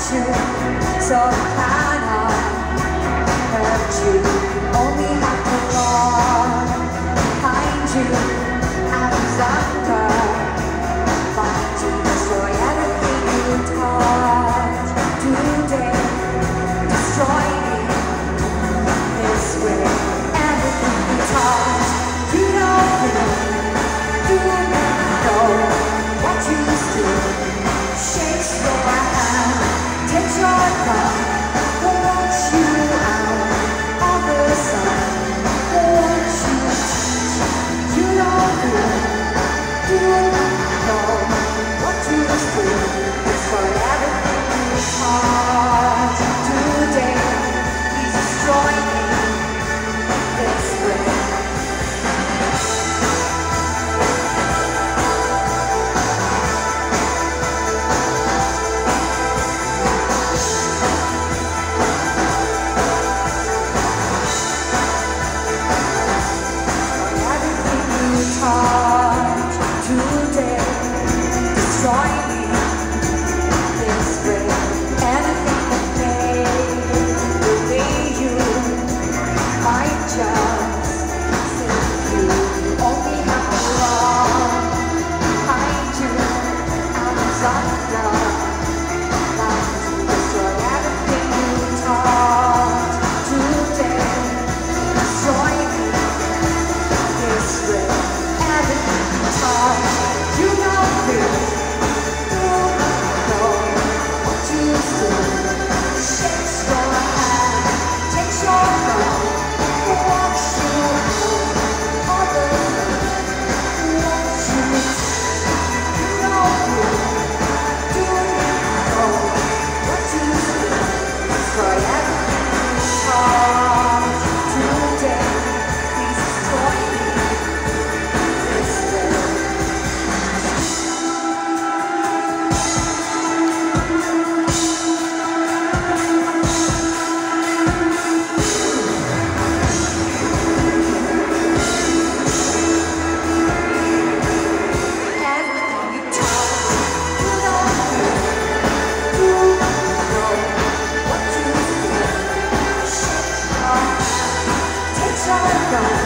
so I hurt you. Only after all. 봐. side.